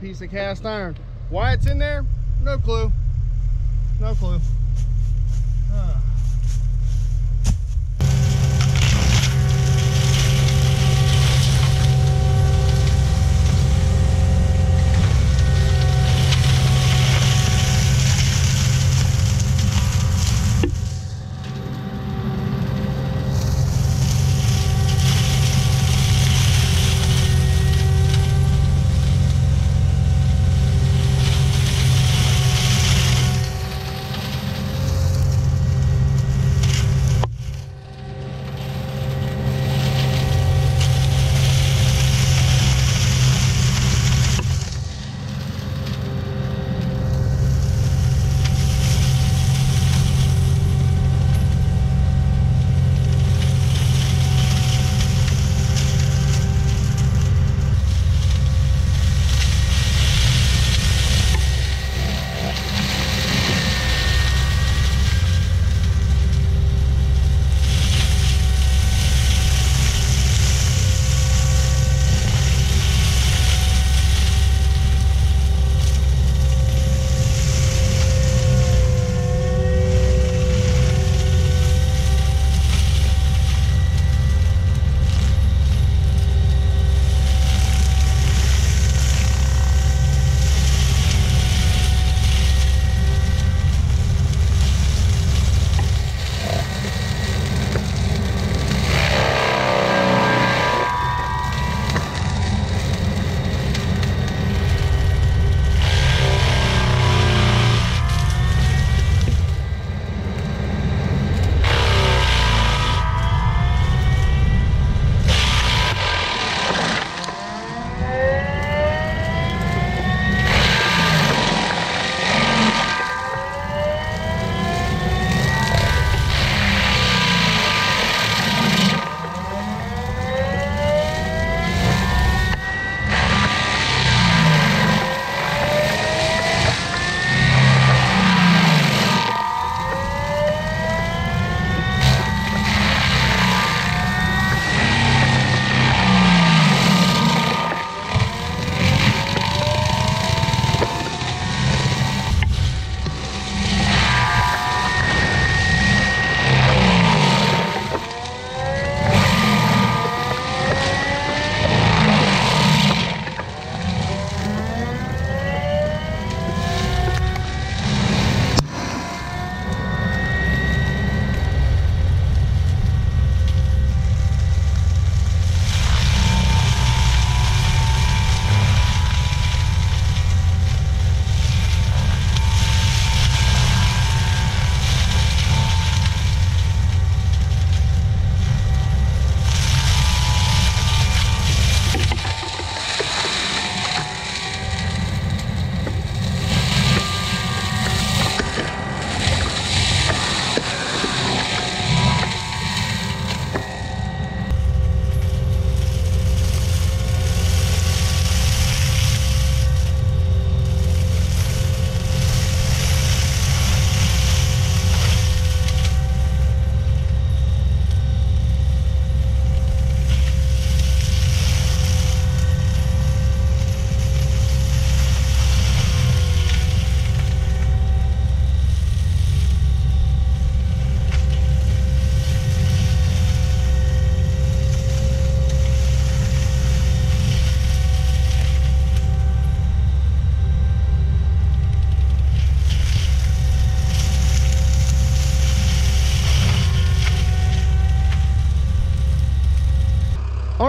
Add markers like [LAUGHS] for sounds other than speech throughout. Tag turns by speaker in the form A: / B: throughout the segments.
A: piece of cast iron. Why it's in there? No clue. No clue.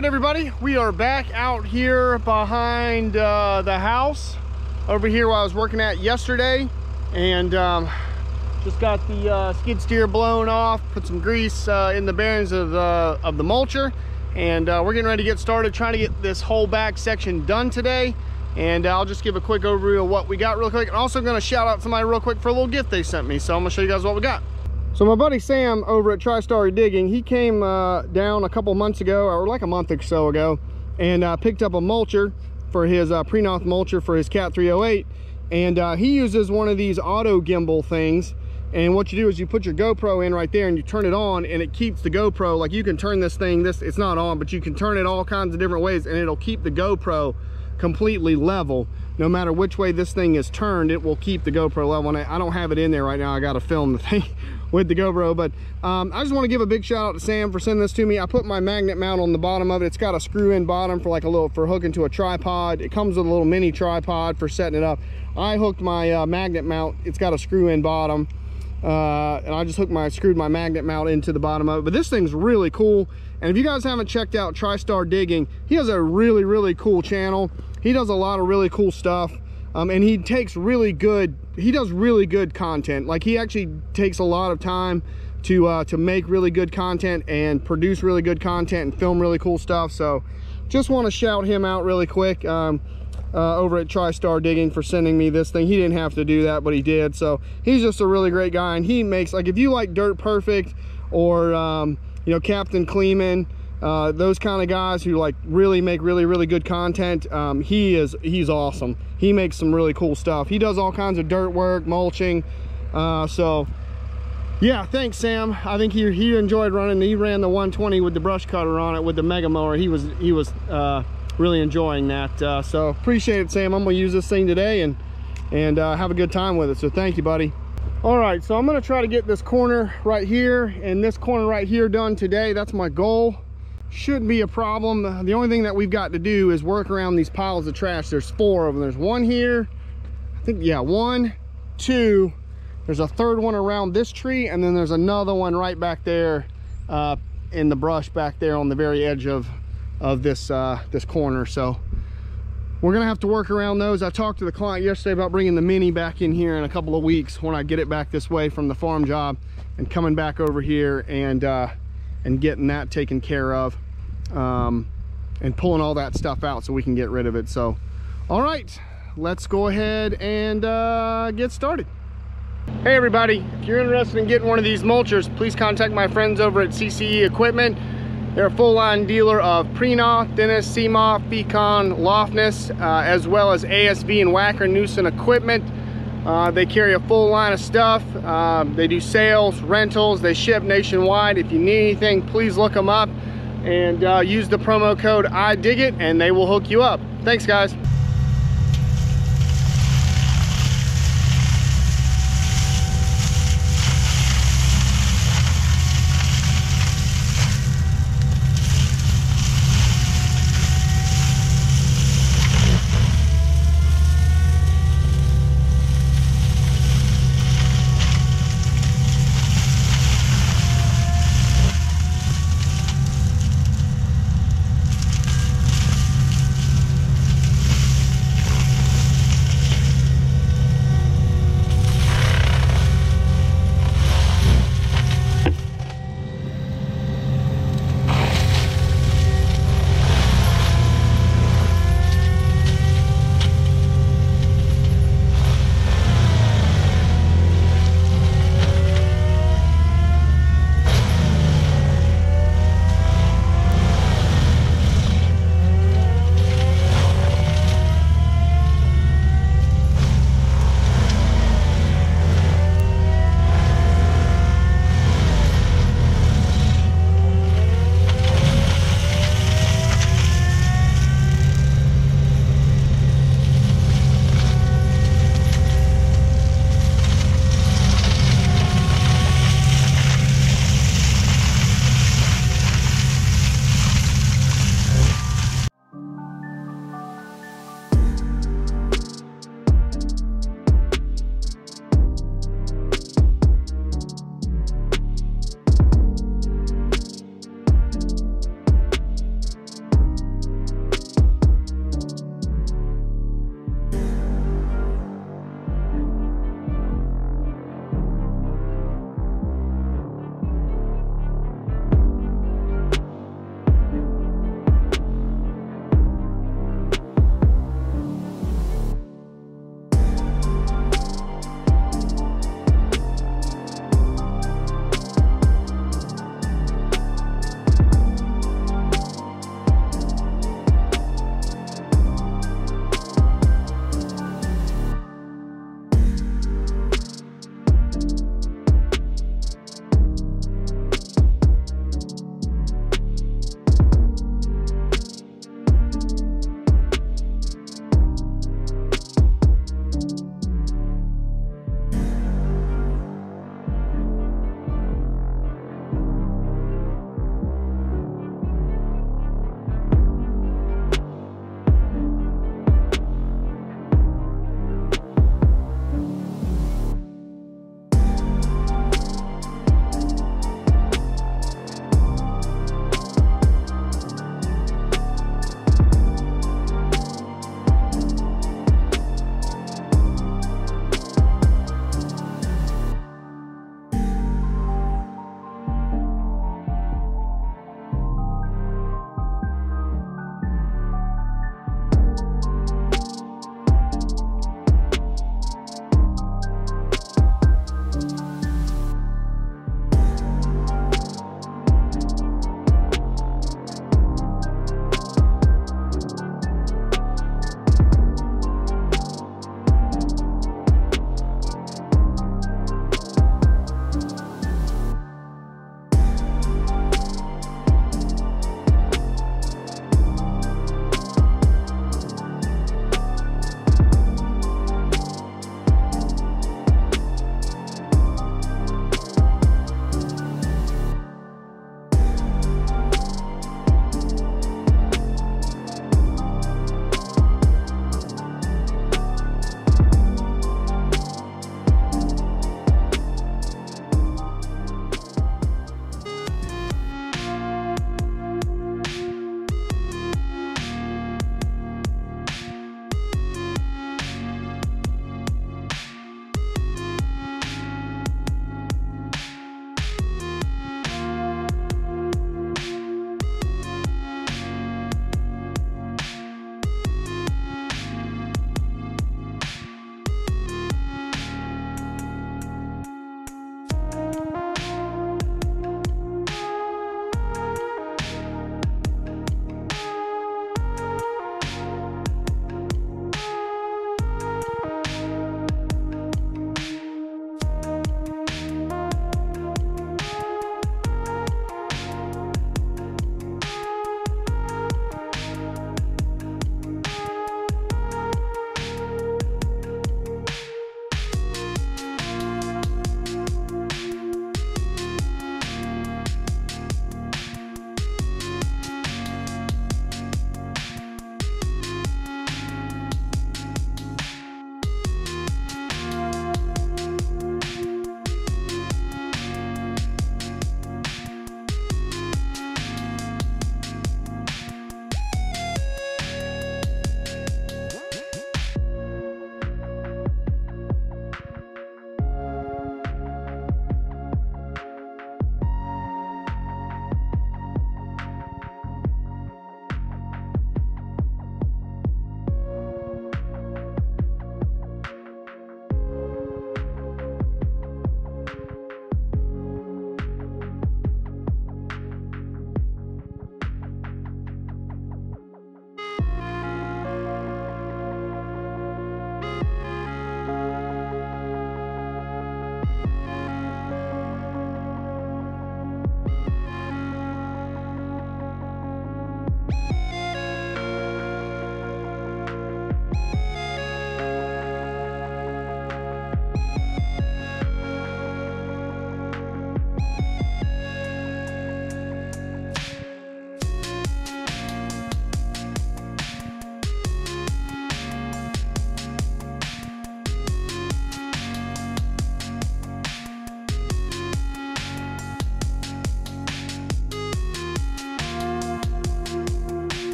A: Right, everybody, we are back out here behind uh, the house over here where I was working at yesterday and um, just got the uh, skid steer blown off, put some grease uh, in the bearings of the, of the mulcher and uh, we're getting ready to get started trying to get this whole back section done today and I'll just give a quick overview of what we got real quick. I'm also gonna shout out somebody real quick for a little gift they sent me. So I'm gonna show you guys what we got. So my buddy Sam over at TriStar Digging, he came uh, down a couple months ago, or like a month or so ago, and uh, picked up a mulcher for his uh, Prinoth mulcher for his Cat 308. And uh, he uses one of these auto gimbal things. and what you do is you put your GoPro in right there and you turn it on and it keeps the GoPro like you can turn this thing this it's not on but you can turn it all kinds of different ways and it'll keep the GoPro completely level no matter which way this thing is turned it will keep the GoPro level and I don't have it in there right now I got to film the thing with the GoPro but um, I just want to give a big shout out to Sam for sending this to me. I put my magnet mount on the bottom of it. It's got a screw in bottom for like a little for hooking to a tripod. It comes with a little mini tripod for setting it up. I hooked my uh, magnet mount. It's got a screw in bottom uh, and I just hooked my screwed my magnet mount into the bottom of it. But this thing's really cool. And if you guys haven't checked out TriStar Digging he has a really really cool channel. He does a lot of really cool stuff um, and he takes really good he does really good content like he actually takes a lot of time to uh, to make really good content and produce really good content and film really cool stuff so just want to shout him out really quick um, uh, over at TriStar Digging for sending me this thing. He didn't have to do that, but he did. So he's just a really great guy. And he makes, like, if you like Dirt Perfect or, um, you know, Captain Kleeman, uh, those kind of guys who like really make really, really good content, um, he is, he's awesome. He makes some really cool stuff. He does all kinds of dirt work, mulching. Uh, so yeah, thanks, Sam. I think he, he enjoyed running. He ran the 120 with the brush cutter on it with the Mega Mower. He was, he was, uh, really enjoying that. Uh, so appreciate it, Sam. I'm gonna use this thing today and, and uh, have a good time with it. So thank you, buddy. All right, so I'm gonna try to get this corner right here and this corner right here done today. That's my goal. Shouldn't be a problem. The only thing that we've got to do is work around these piles of trash. There's four of them. There's one here. I think, yeah, one, two. There's a third one around this tree, and then there's another one right back there uh, in the brush back there on the very edge of of this uh, this corner. So we're gonna have to work around those. I talked to the client yesterday about bringing the Mini back in here in a couple of weeks when I get it back this way from the farm job and coming back over here and uh, and getting that taken care of um, and pulling all that stuff out so we can get rid of it. So, all right, let's go ahead and uh, get started. Hey everybody, if you're interested in getting one of these mulchers, please contact my friends over at CCE Equipment. They're a full-line dealer of Prinoth, Denis, Cimaf, Fecon, Loftness, uh, as well as ASV and Wacker Neuson equipment. Uh, they carry a full line of stuff. Um, they do sales, rentals, they ship nationwide. If you need anything, please look them up and uh, use the promo code IDIGIT and they will hook you up. Thanks guys.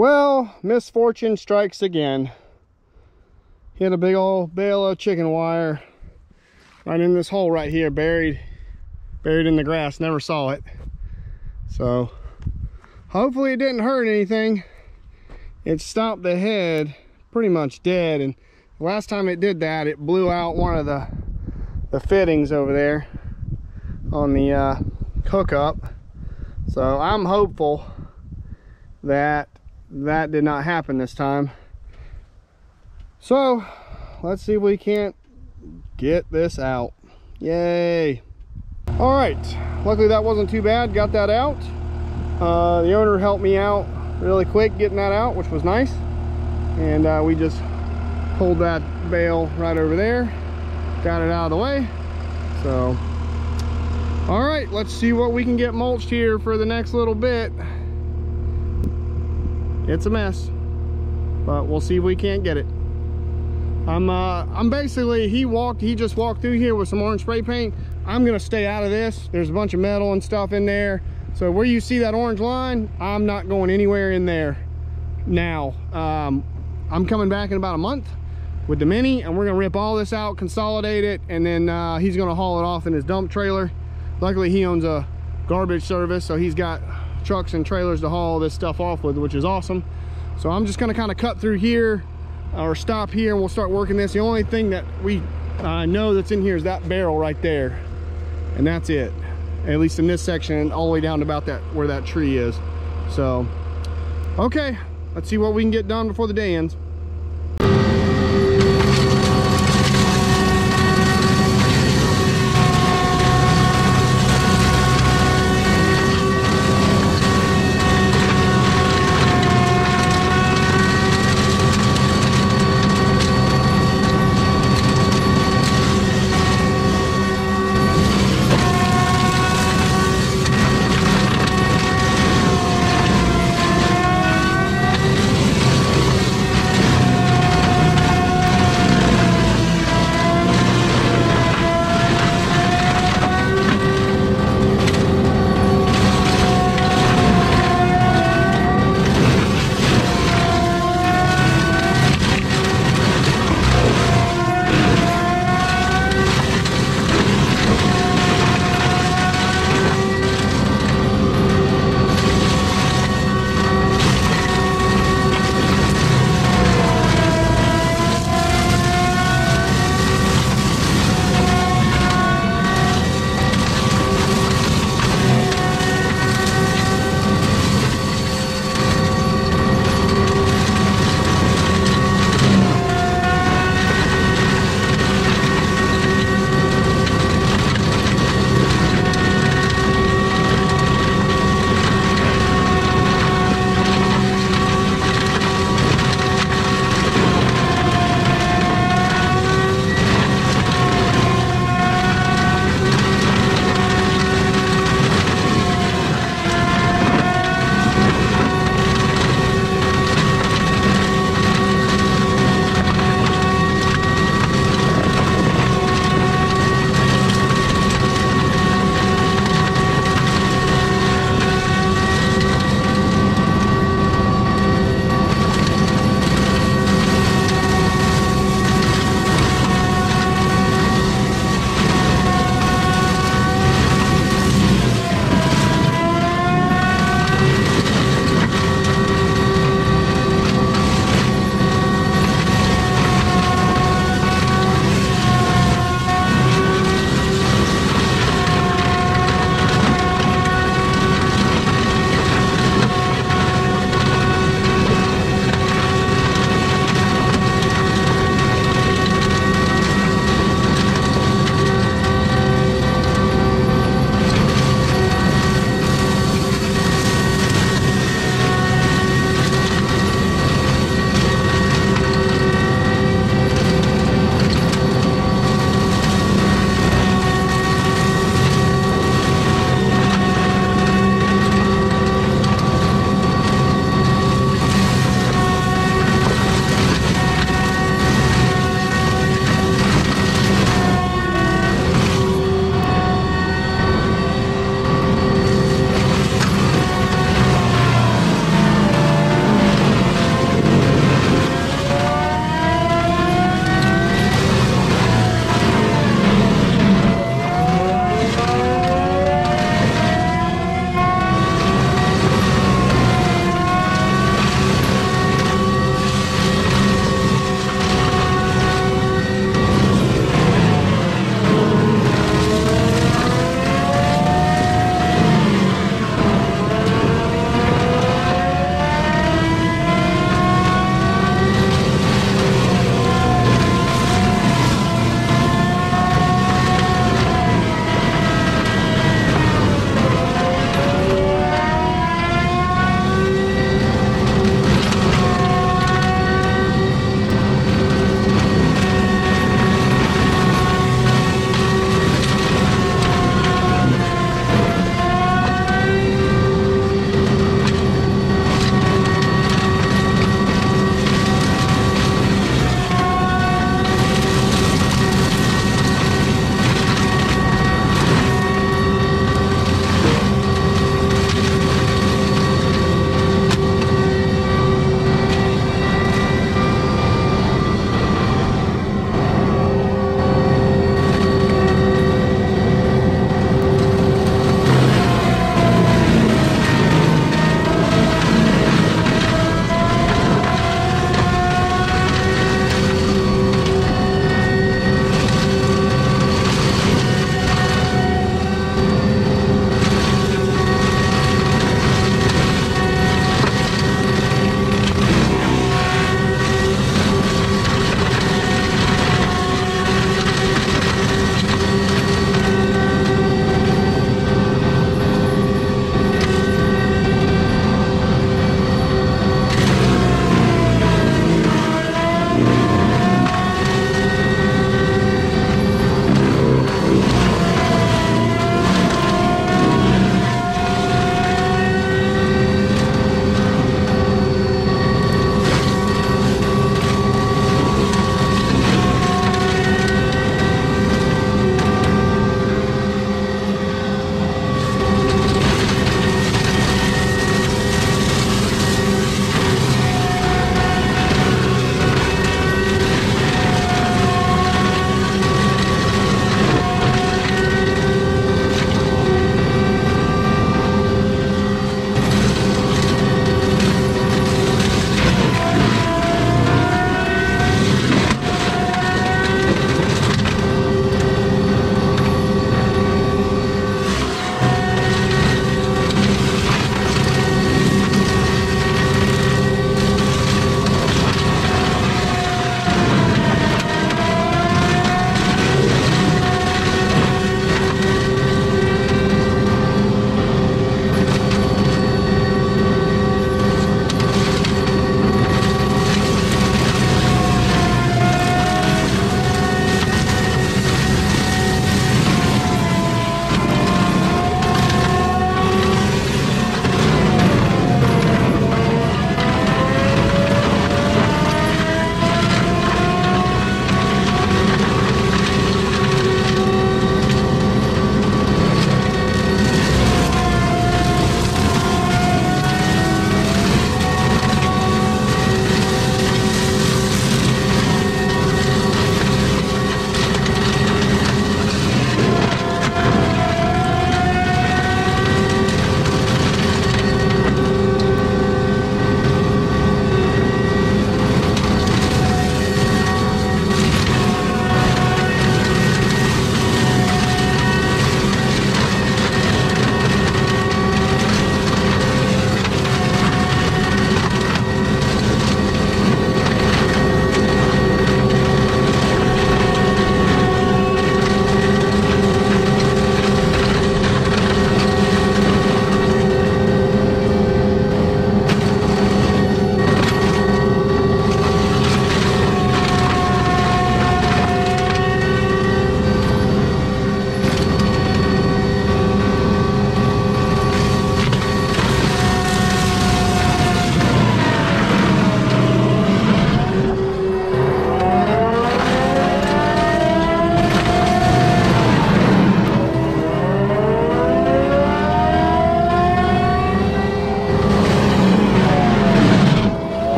A: Well, misfortune strikes again. Hit a big old bale of chicken wire right in this hole right here, buried, buried in the grass. Never saw it. So, hopefully it didn't hurt anything. It stopped the head pretty much dead. And last time it did that, it blew out one of the, the fittings over there on the uh, hookup. So I'm hopeful that that did not happen this time. So let's see if we can't get this out. Yay. All right, luckily that wasn't too bad, got that out. Uh, the owner helped me out really quick getting that out, which was nice. And uh, we just pulled that bale right over there, got it out of the way. So, all right, let's see what we can get mulched here for the next little bit. It's a mess, but we'll see if we can't get it. I'm uh, I'm basically, he walked, he just walked through here with some orange spray paint. I'm gonna stay out of this. There's a bunch of metal and stuff in there. So where you see that orange line, I'm not going anywhere in there now. Um, I'm coming back in about a month with the Mini and we're gonna rip all this out, consolidate it, and then uh, he's gonna haul it off in his dump trailer. Luckily he owns a garbage service, so he's got trucks and trailers to haul this stuff off with, which is awesome. So I'm just gonna kind of cut through here, or stop here and we'll start working this. The only thing that we uh, know that's in here is that barrel right there. And that's it. At least in this section, all the way down to about that where that tree is. So, okay, let's see what we can get done before the day ends.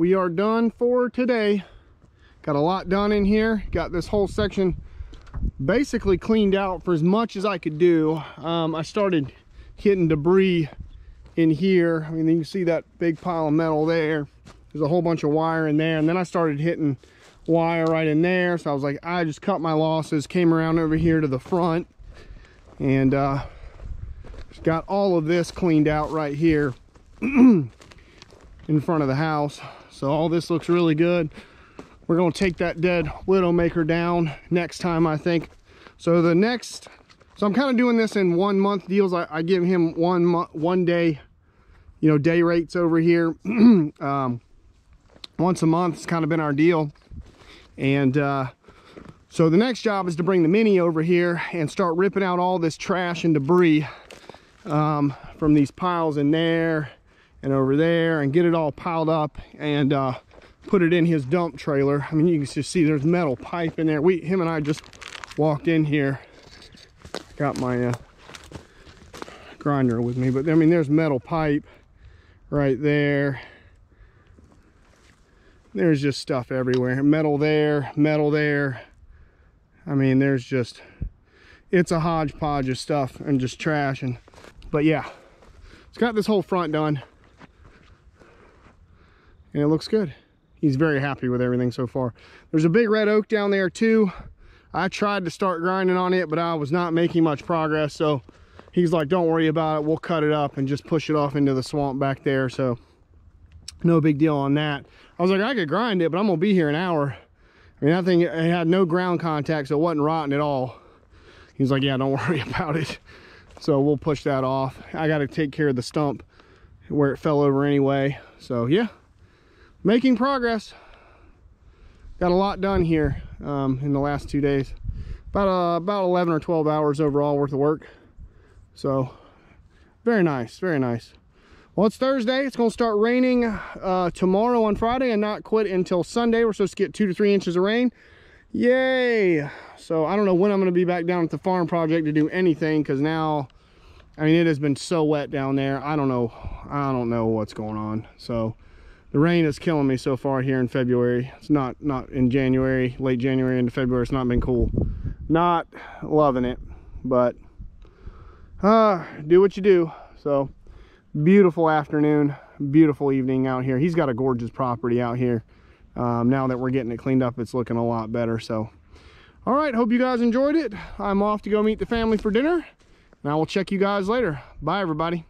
A: We are done for today. Got a lot done in here. Got this whole section basically cleaned out for as much as I could do. Um, I started hitting debris in here. I mean, you can see that big pile of metal there. There's a whole bunch of wire in there. And then I started hitting wire right in there. So I was like, I just cut my losses, came around over here to the front and uh, got all of this cleaned out right here [CLEARS THROAT] in front of the house. So all this looks really good. We're gonna take that dead Widowmaker down next time, I think. So the next, so I'm kind of doing this in one month deals. I, I give him one one day, you know, day rates over here. [CLEARS THROAT] um, once a month, it's kind of been our deal. And uh, so the next job is to bring the Mini over here and start ripping out all this trash and debris um, from these piles in there and over there and get it all piled up and uh, put it in his dump trailer. I mean, you can just see there's metal pipe in there. We, him and I just walked in here. Got my uh, grinder with me, but I mean, there's metal pipe right there. There's just stuff everywhere. Metal there, metal there. I mean, there's just, it's a hodgepodge of stuff and just trash. And, but yeah, it's got this whole front done and it looks good he's very happy with everything so far. There's a big red oak down there too. I tried to start grinding on it, but I was not making much progress. So he's like, don't worry about it. We'll cut it up and just push it off into the swamp back there. So no big deal on that. I was like, I could grind it, but I'm gonna be here an hour. I mean, that thing it had no ground contact, so it wasn't rotten at all. He's like, yeah, don't [LAUGHS] worry about it. So we'll push that off. I got to take care of the stump where it fell over anyway. So yeah, making progress. Got a lot done here um, in the last two days. About uh, about 11 or 12 hours overall worth of work. So very nice, very nice. Well, it's Thursday. It's going to start raining uh, tomorrow on Friday and not quit until Sunday. We're supposed to get two to three inches of rain. Yay! So I don't know when I'm going to be back down at the farm project to do anything because now, I mean, it has been so wet down there. I don't know. I don't know what's going on. So the rain is killing me so far here in February. It's not not in January, late January into February. It's not been cool. Not loving it, but uh, do what you do. So beautiful afternoon, beautiful evening out here. He's got a gorgeous property out here. Um, now that we're getting it cleaned up, it's looking a lot better. So, all right, hope you guys enjoyed it. I'm off to go meet the family for dinner, and I will check you guys later. Bye, everybody.